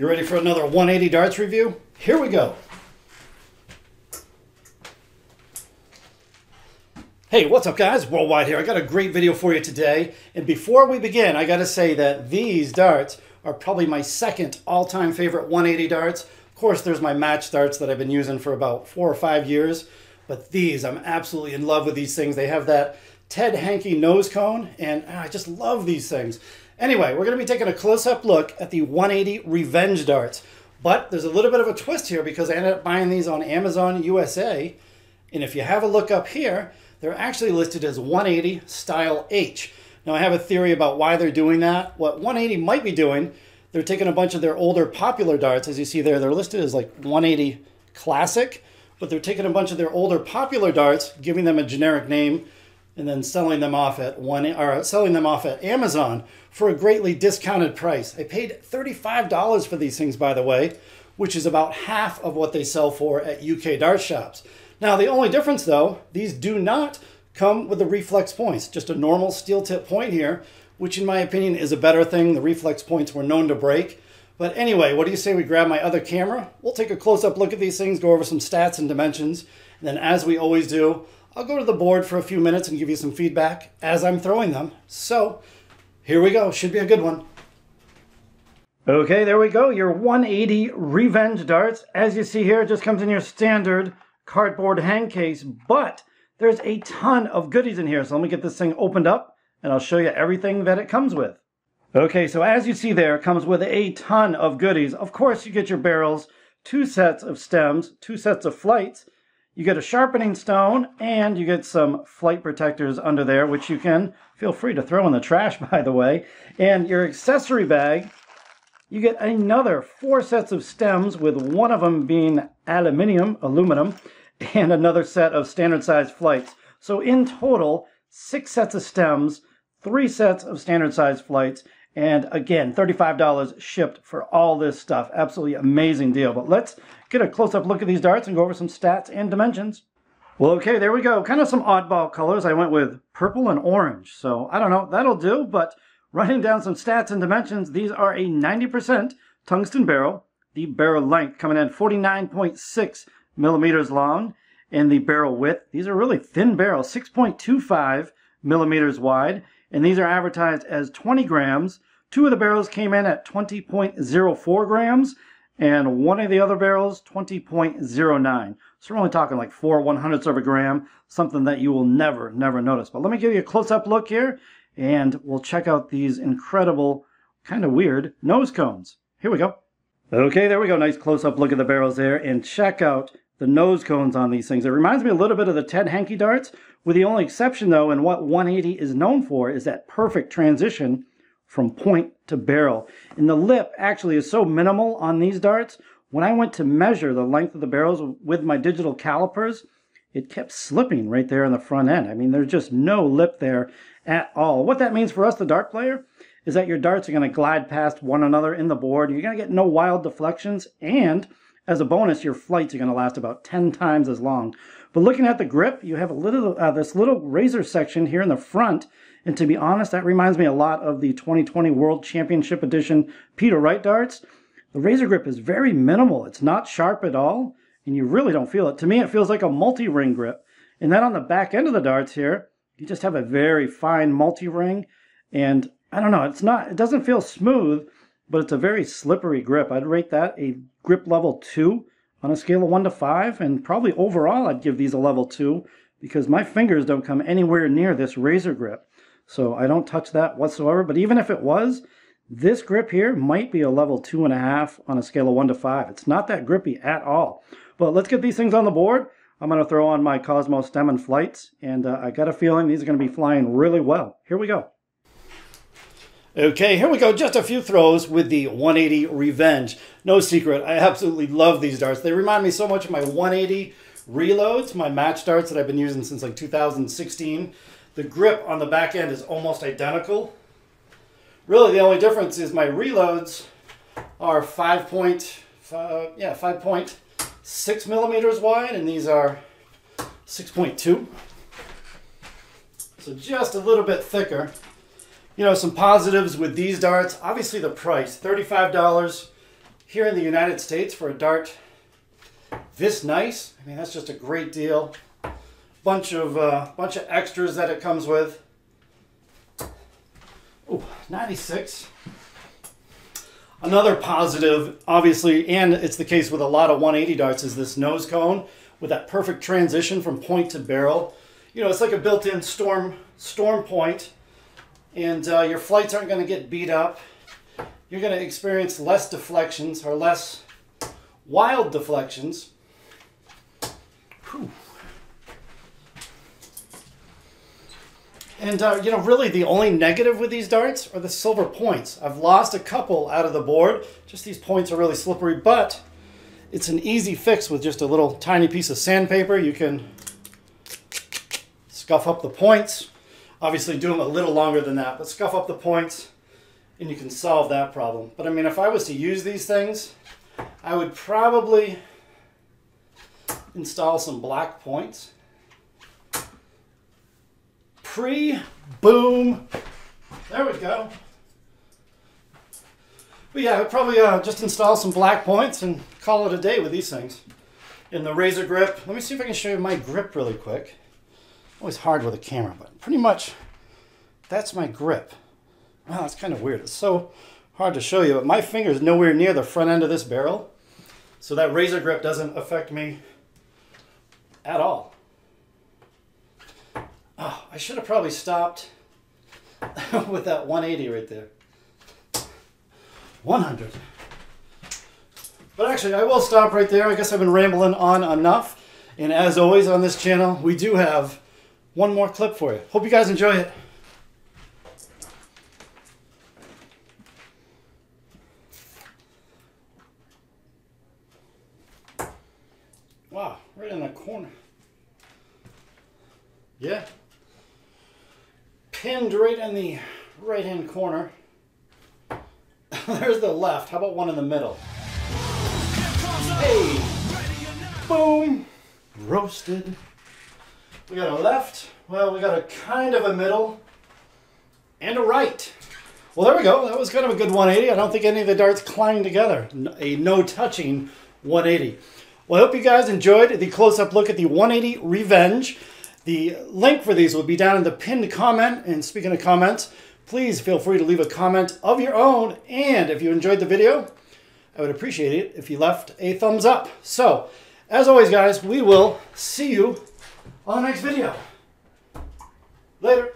You ready for another One80 darts review? Here we go. Hey, what's up guys? Worldwide here. I got a great video for you today. And before we begin, I gotta say that these darts are probably my second all-time favorite One80 darts. Of course, there's my match darts that I've been using for about four or five years. But these, I'm absolutely in love with these things. They have that Ted Hankey nose cone, and ah, I just love these things. Anyway, we're going to be taking a close-up look at the One80 Revenge darts. But there's a little bit of a twist here because I ended up buying these on Amazon USA. And if you have a look up here, they're actually listed as One80 Style H. Now, I have a theory about why they're doing that. What One80 might be doing, they're taking a bunch of their older popular darts. As you see there, they're listed as like One80 Classic, but they're taking a bunch of their older popular darts, giving them a generic name, and then selling them off at one or selling them off at Amazon for a greatly discounted price. I paid $35 for these things, by the way, which is about half of what they sell for at UK dart shops. Now, the only difference though, these do not come with the reflex points, just a normal steel tip point here, which in my opinion is a better thing. The reflex points were known to break. But anyway, what do you say we grab my other camera? We'll take a close-up look at these things, go over some stats and dimensions, and then as we always do, I'll go to the board for a few minutes and give you some feedback as I'm throwing them. So here we go. Should be a good one. Okay, there we go. Your One80 Revenge darts. As you see here, it just comes in your standard cardboard hang case, but there's a ton of goodies in here. So let me get this thing opened up and I'll show you everything that it comes with. Okay, so as you see there, it comes with a ton of goodies. Of course, you get your barrels, two sets of stems, two sets of flights, you get a sharpening stone and you get some flight protectors under there, which you can feel free to throw in the trash, by the way. And your accessory bag, you get another four sets of stems with one of them being aluminium, aluminum, and another set of standard size flights. So in total, six sets of stems, three sets of standard size flights, and again, $35 shipped for all this stuff. Absolutely amazing deal. But let's get a close-up look at these darts and go over some stats and dimensions. Well, okay, there we go. Kind of some oddball colors. I went with purple and orange. So I don't know, that'll do. But writing down some stats and dimensions, these are a 90% tungsten barrel. The barrel length coming in 49.6 millimeters long. And the barrel width, these are really thin barrels, 6.25 millimeters wide and these are advertised as 20 grams. Two of the barrels came in at 20.04 grams, and one of the other barrels 20.09. So we're only talking like four one hundredths of a gram, something that you will never, never notice. But let me give you a close-up look here, and we'll check out these incredible, kind of weird nose cones. Here we go. Okay, there we go. Nice close-up look at the barrels there, and check out the nose cones on these things. It reminds me a little bit of the Ted Hankey darts, with the only exception though, and what One80 is known for, is that perfect transition from point to barrel. And the lip actually is so minimal on these darts, when I went to measure the length of the barrels with my digital calipers, it kept slipping right there in the front end. I mean, there's just no lip there at all. What that means for us, the dart player, is that your darts are going to glide past one another in the board. You're going to get no wild deflections, and as a bonus, your flights are going to last about 10 times as long. But looking at the grip, you have a little uh, this little razor section here in the front. And to be honest, that reminds me a lot of the 2020 World Championship Edition Peter Wright darts. The razor grip is very minimal. It's not sharp at all, and you really don't feel it. To me, it feels like a multi-ring grip. And then on the back end of the darts here, you just have a very fine multi-ring. And I don't know, it's not, it doesn't feel smooth, but it's a very slippery grip. I'd rate that a grip level 2 on a scale of 1 to 5, and probably overall I'd give these a level 2 because my fingers don't come anywhere near this razor grip. So I don't touch that whatsoever, but even if it was, this grip here might be a level 2.5 on a scale of 1 to 5. It's not that grippy at all. But let's get these things on the board. I'm going to throw on my Cosmo stem and flights, and uh, I got a feeling these are going to be flying really well. Here we go. Okay, here we go. Just a few throws with the One80 Revenge. No secret, I absolutely love these darts. They remind me so much of my One80 reloads, my match darts that I've been using since like 2016. The grip on the back end is almost identical. Really, the only difference is my reloads are 5 point, uh, yeah, 5.6 millimeters wide, and these are 6.2. So just a little bit thicker you know, some positives with these darts. Obviously the price, $35. here in the United States for a dart this nice, I mean, that's just a great deal. Bunch of, uh, bunch of extras that it comes with. Ooh, 96. Another positive, obviously, and it's the case with a lot of One80 darts, is this nose cone with that perfect transition from point to barrel. You know, it's like a built-in storm storm point, and uh, your flights aren't going to get beat up. You're going to experience less deflections or less wild deflections. Whew. And, uh, you know, really the only negative with these darts are the silver points. I've lost a couple out of the board. Just these points are really slippery, but it's an easy fix with just a little tiny piece of sandpaper. You can scuff up the points. Obviously do them a little longer than that, but scuff up the points and you can solve that problem. But I mean, if I was to use these things, I would probably install some black points Pre-boom. There we go. But yeah, I'd probably uh, just install some black points and call it a day with these things. In the razor grip, let me see if I can show you my grip really quick. Always hard with a camera, but pretty much that's my grip. Wow, that's kind of weird. It's so hard to show you, but my finger is nowhere near the front end of this barrel. So that razor grip doesn't affect me at all. Oh, I should have probably stopped with that 180 right there. 100. But actually, I will stop right there. I guess I've been rambling on enough. And as always on this channel, we do have one more clip for you. Hope you guys enjoy it. Wow, right in the corner. Yeah, pinned right in the right hand corner. There's the left. How about one in the middle? Hey! Boom! Roasted. We got a left. Well, we got a kind of a middle. And a right. Well, there we go. That was kind of a good 180. I don't think any of the darts clanged together. A no-touching 180. Well, I hope you guys enjoyed the close-up look at the One80 Revenge. The link for these will be down in the pinned comment. And speaking of comments, please feel free to leave a comment of your own. And if you enjoyed the video, I would appreciate it if you left a thumbs up. So, as always, guys, we will see you on the next video. Later.